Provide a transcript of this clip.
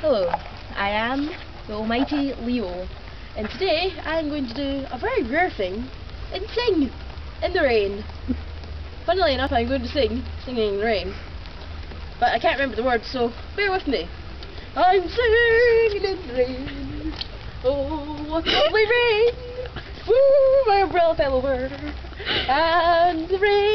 Hello, I am the almighty Leo, and today I'm going to do a very rare thing and sing in the rain. Funnily enough, I'm going to sing Singing in the Rain, but I can't remember the words, so bear with me. I'm singing in the rain, oh, what lovely rain, woo, my umbrella fell over, and the rain